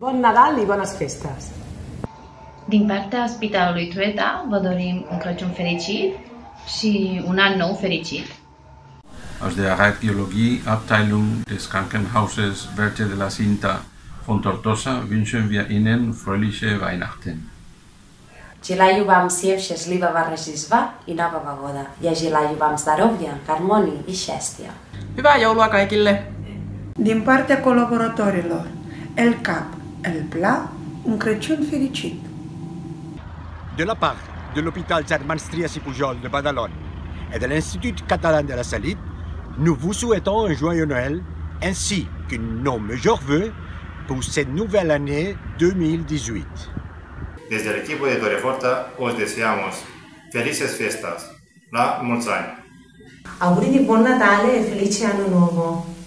Bon Nadal i bones festes! Din partea Spitalului Trueta vă dorim un Crăciun fericit și un an nou fericit. Aus der Radiologie Abteilung des Krankenhauses Werte de la Cinta von Tortosa wünschen wir Ihnen fröhliche Weihnachten. Želaju vam sjev šešljiva Varesisva i Nova Vagoda. Ja želaju vam zdravlja, harmoni i šestja. Hyvää joulua kaikille! Din partea colaboratorilor, El Cap, El Pla, un Crăciun fericit. De la part de l'hôpital Germans Trias et Pujol de Badalone et de l'Institut catalan de la Salut, nous vous souhaitons un joyeux Noël ainsi que nos meilleurs vœux pour cette nouvelle année 2018. Desde el equipo de Torreforta os deseamos felices fiestas, la mulți ani! Auguri di buon Natale e felice anno nuovo!